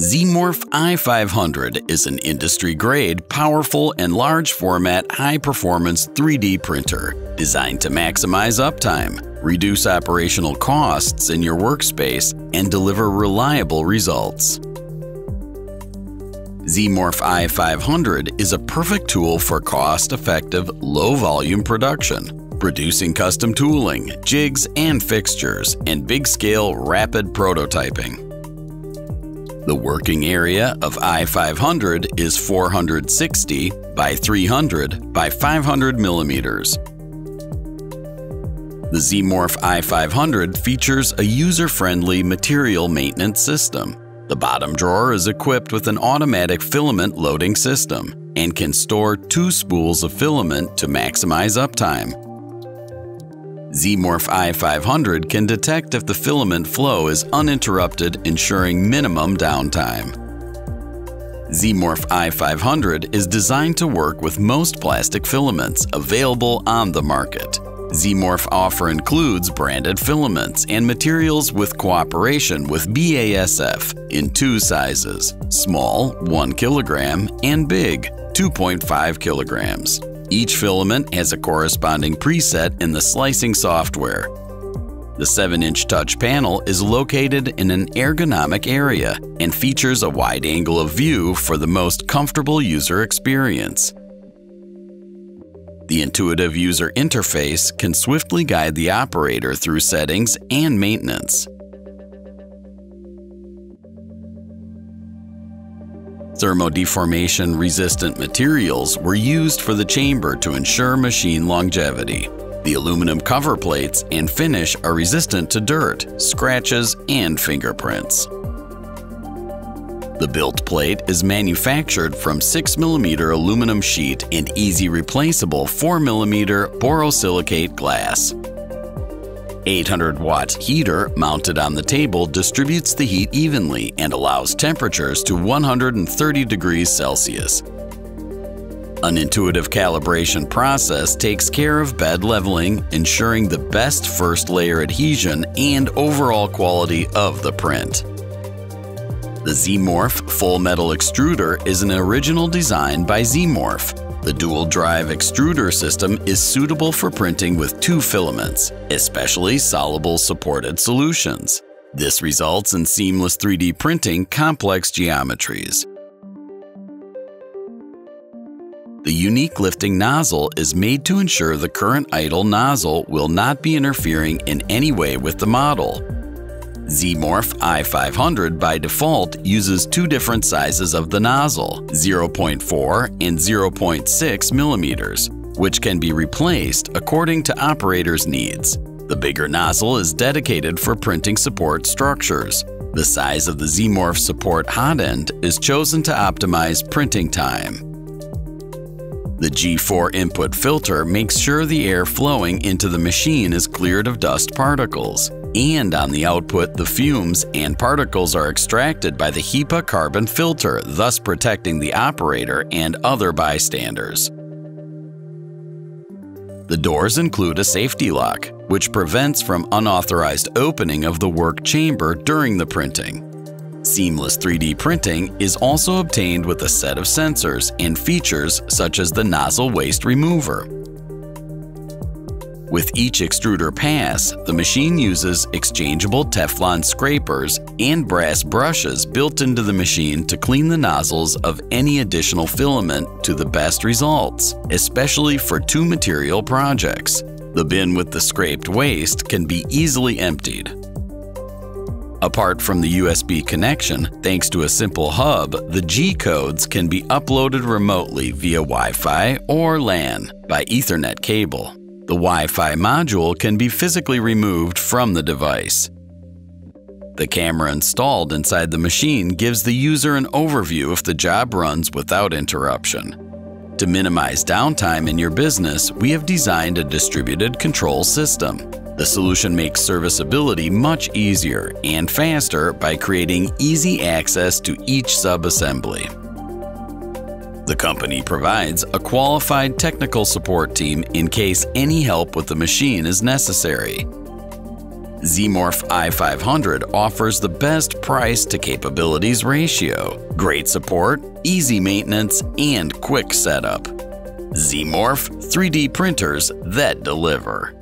ZMorph i500 is an industry-grade, powerful, and large-format high-performance 3D printer designed to maximize uptime, reduce operational costs in your workspace, and deliver reliable results. ZMorph i500 is a perfect tool for cost-effective, low-volume production, producing custom tooling, jigs and fixtures, and big-scale rapid prototyping. The working area of i500 is 460 by 300 by 500 millimeters. The ZMorph i500 features a user-friendly material maintenance system. The bottom drawer is equipped with an automatic filament loading system and can store two spools of filament to maximize uptime. ZMorph i500 can detect if the filament flow is uninterrupted ensuring minimum downtime. ZMorph i500 is designed to work with most plastic filaments available on the market. ZMorph offer includes branded filaments and materials with cooperation with BASF in two sizes, small 1 kg and big 2.5 kilograms. Each filament has a corresponding preset in the slicing software. The 7-inch touch panel is located in an ergonomic area and features a wide angle of view for the most comfortable user experience. The intuitive user interface can swiftly guide the operator through settings and maintenance. Thermodeformation resistant materials were used for the chamber to ensure machine longevity. The aluminum cover plates and finish are resistant to dirt, scratches, and fingerprints. The built plate is manufactured from 6mm aluminum sheet and easy replaceable 4mm borosilicate glass. 800 watt heater mounted on the table distributes the heat evenly and allows temperatures to 130 degrees Celsius. An intuitive calibration process takes care of bed leveling, ensuring the best first layer adhesion and overall quality of the print. The ZMorph Full Metal Extruder is an original design by ZMorph the dual drive extruder system is suitable for printing with two filaments, especially soluble supported solutions. This results in seamless 3D printing complex geometries. The unique lifting nozzle is made to ensure the current idle nozzle will not be interfering in any way with the model. ZMorph i500 by default uses two different sizes of the nozzle, 0.4 and 0.6 millimeters, which can be replaced according to operator's needs. The bigger nozzle is dedicated for printing support structures. The size of the ZMorph support hot end is chosen to optimize printing time. The G4 input filter makes sure the air flowing into the machine is cleared of dust particles and on the output the fumes and particles are extracted by the HEPA carbon filter, thus protecting the operator and other bystanders. The doors include a safety lock, which prevents from unauthorized opening of the work chamber during the printing. Seamless 3D printing is also obtained with a set of sensors and features such as the nozzle waste remover, with each extruder pass, the machine uses exchangeable Teflon scrapers and brass brushes built into the machine to clean the nozzles of any additional filament to the best results, especially for two material projects. The bin with the scraped waste can be easily emptied. Apart from the USB connection, thanks to a simple hub, the G-codes can be uploaded remotely via Wi-Fi or LAN by Ethernet cable. The Wi-Fi module can be physically removed from the device. The camera installed inside the machine gives the user an overview if the job runs without interruption. To minimize downtime in your business, we have designed a distributed control system. The solution makes serviceability much easier and faster by creating easy access to each sub-assembly. The company provides a qualified technical support team in case any help with the machine is necessary. Zmorph i500 offers the best price to capabilities ratio, great support, easy maintenance, and quick setup. Zmorph 3D printers that deliver.